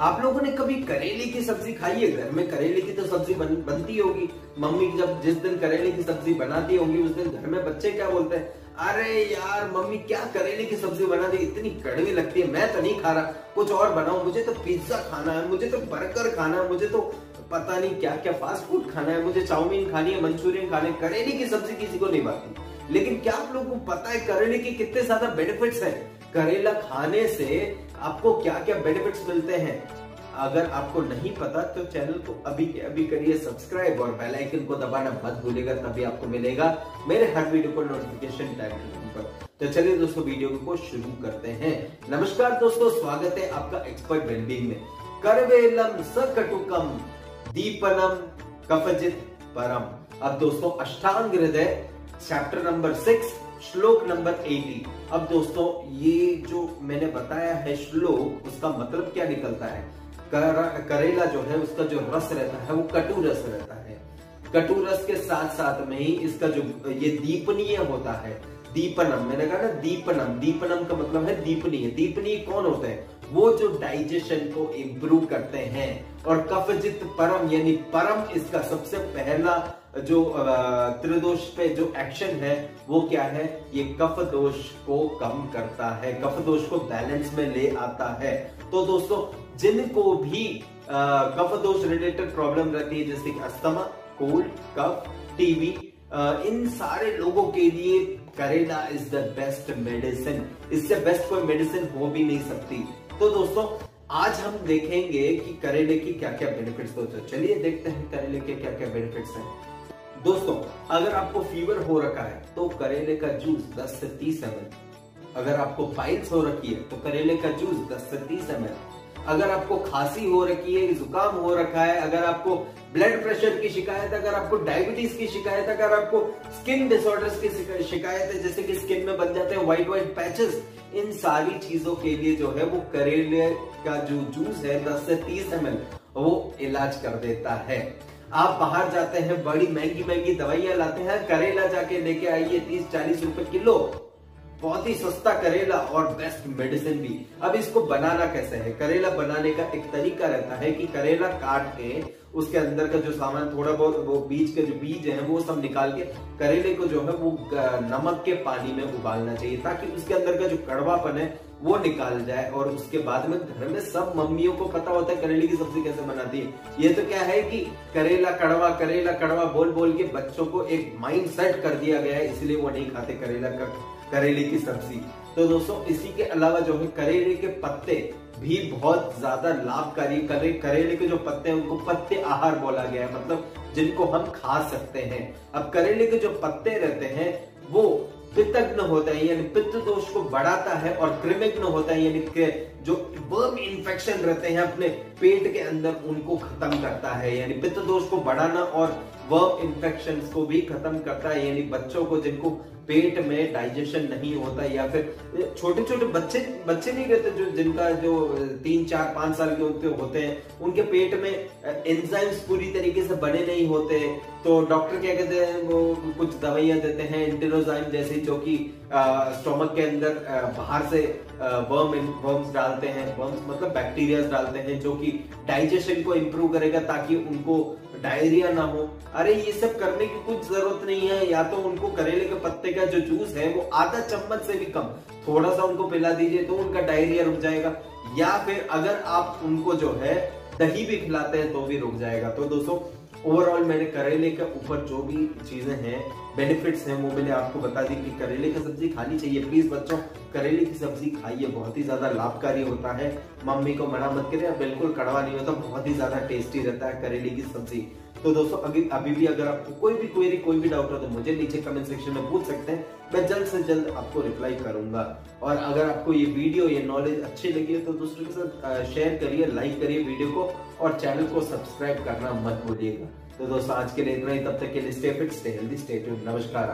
आप लोगों ने कभी करेले की सब्ज़ी खाई है? घर में करेले की तो सब्ज़ी बन, बनती होगी। मम्मी जब जिस दिन करेले की सब्ज़ी बनाती होंगी उस दिन घर में बच्चे क्या बोलते हैं? अरे यार मम्मी क्या करेले की सब्ज़ी बना दी इतनी कड़वी लगती है। मैं तो नहीं खा रहा। कुछ और बनाओ। मुझे तो पिज्जा खाना है मुझे तो बर्गर खाना है मुझे तो पता नहीं क्या क्या फास्ट फ़ूड खाना है। मुझे चाउमीन खानी है मंचूरियन खाने करेले की सब्ज़ी किसी को नहीं बनती। लेकिन क्या आप लोगों को पता है करेले के कितने ज़्यादा बेनिफिट्स हैं? करेला खाने से आपको क्या क्या बेनिफिट्स मिलते हैं? अगर आपको नहीं पता तो चैनल को अभी के अभी करिए सब्सक्राइब और बेल आइकन को दबाना मत भूलिएगा, तभी आपको मिलेगा मेरे हर वीडियो को नोटिफिकेशन टाइम पर। तो चलिए दोस्तों वीडियो को शुरू करते हैं। नमस्कार दोस्तों, स्वागत है आपका एक्सपर्ट वेलबींग में। करवेलम सकटुकम दीपनम कफजित परम। अब दोस्तों, Ashtanga Hridaya chapter number six श्लोक नंबर एटी अब दोस्तों ये जो मैंने बताया है श्लोक उसका मतलब क्या निकलता है? कर, करेला जो है उसका जो रस रहता है वो कटु रस रहता है। कटु रस के साथ साथ में ही इसका जो ये दीपनीय होता है। दीपनम मैंने कहा ना दीपनम दीपनम का मतलब है दीपनीय। दीपनीय कौन होते हैं? वो जो डाइजेशन को इम्प्रूव करते हैं, और कफजित परम, यानी परम इसका सबसे पहला जो त्रिदोष पे जो एक्शन है, वो क्या है? ये कफ दोष को कम करता है कफ दोष को बैलेंस में ले आता है। तो दोस्तों, जिनको भी कफ दोष रिलेटेड प्रॉब्लम रहती है, जैसे कि अस्थमा कोल्ड कफ टीबी इन सारे लोगों के लिए karela is the best medicine इससे बेस्ट कोई मेडिसिन हो भी नहीं सकती। तो दोस्तों, आज हम देखेंगे कि करेले की क्या क्या बेनिफिट्स दोस्तों चलिए देखते हैं करेले के क्या क्या बेनिफिट्स हैं। दोस्तों, अगर आपको फीवर हो रखा है तो करेले का जूस 10 से 30 एम अगर आपको पाइल्स हो रखी है तो करेले का जूस 10 से 30 एम अगर आपको खांसी हो रखी है, जुकाम हो रखा है, अगर आपको ब्लड प्रेशर की शिकायत, अगर आपको डायबिटीज़ की शिकायत, अगर आपको स्किन डिसऑर्डर्स की शिकायत है, जैसे कि स्किन में बन जाते हैं व्हाइट व्हाइट पैचेस इन सारी चीज़ों के लिए जो है वो करेले का जो जूस है 10 से 30 एम वो इलाज कर देता है। आप बाहर जाते हैं, बड़ी महँगी महँगी दवाइयाँ लाते हैं, करेला जाके लेके आइए, तीस चालीस रुपए किलो। बहुत ही सस्ता करेला और बेस्ट मेडिसिन भी। अब इसको बनाना कैसे है? करेला बनाने का एक तरीका रहता है कि करेला काट के उसके अंदर का जो सामान, थोड़ा बहुत वो बीज के जो बीज है, वो सब निकाल के करेले को जो है वो नमक के पानी में उबालना चाहिए, ताकि उसके अंदर का जो कड़वापन है वो निकाल जाए और उसके बाद में घर में सब मम्मियों को पता होता है करेले की सब्ज़ी कैसे बनाती है। ये तो क्या है कि करेला कड़वा करेला कड़वा बोल बोल के बच्चों को एक माइंड सेट कर दिया गया है, इसलिए वो नहीं खाते करेला का, करेले की सब्ज़ी। तो दोस्तों, इसी के अलावा जो है, करेले के पत्ते भी बहुत ज़्यादा लाभकारी करे करेले के जो पत्ते हैं, उनको पत्ते आहार बोला गया है मतलब जिनको हम खा सकते हैं। अब करेले के जो पत्ते रहते हैं, वो पित्तग्न होता है, यानी पित्त दोष को बढ़ाता है और कृमिग्न होता है, यानी जो वर्म इन्फेक्शन रहते हैं अपने पेट के अंदर, उनको खत्म करता है, यानी पित्त दोष को बढ़ाना और वर्म इन्फेक्शन को भी खत्म करता है, यानी बच्चों को जिनको पेट में डाइजेशन नहीं होता या फिर छोटे छोटे बच्चे बच्चे नहीं रहते जो, जिनका जो, तीन, चार, पाँच साल के होते होते हैं, उनके पेट में एंजाइम्स पूरी तरीके से बने नहीं होते। तो डॉक्टर क्या कहते हैं, वो कुछ दवाइयाँ देते हैं इंटेरोजाइम जैसी, जो कि स्टोमक के अंदर बाहर से वर्म वर्म्स डालते हैं वर्म्स मतलब बैक्टीरिया डालते हैं, जो कि डाइजेशन को इम्प्रूव करेगा ताकि उनको डायरिया ना हो। अरे, ये सब करने की कुछ ज़रूरत नहीं है। या तो उनको करेले के पत्ते का जो जूस है, वो आधा चम्मच से भी कम। थोड़ा सा उनको पिला दीजिए तो उनका डायरिया रुक जाएगा। या फिर अगर आप उनको जो है, दही भी खिलाते हैं तो भी रुक जाएगा। तो दोस्तों ओवरऑल मैंने करेले के ऊपर जो भी चीज़ें हैं बेनिफिट्स हैं, वो मैंने आपको बता दी कि करेले की सब्ज़ी खानी चाहिए। प्लीज़ बच्चों, करेले की सब्ज़ी खाइए। बहुत ही ज़्यादा लाभकारी होता है। मम्मी को मना मत करिए बिल्कुल कड़वा नहीं होता, बहुत ही ज़्यादा टेस्टी रहता है करेले की सब्ज़ी। तो दोस्तों, अभी अभी भी अगर आपको कोई भी क्वेरी कोई भी डाउट हो तो मुझे नीचे कमेंट सेक्शन में पूछ सकते हैं। मैं जल्द से जल्द आपको रिप्लाई करूँगा। और अगर आपको ये वीडियो ये नॉलेज अच्छी लगी है तो दूसरों के साथ शेयर करिए लाइक करिए वीडियो को और चैनल को सब्सक्राइब करना मत भूलिएगा। तो दोस्तों, आज के लिए इतना ही। तब तक के लिए stay fit stay healthy stay tuned नमस्कार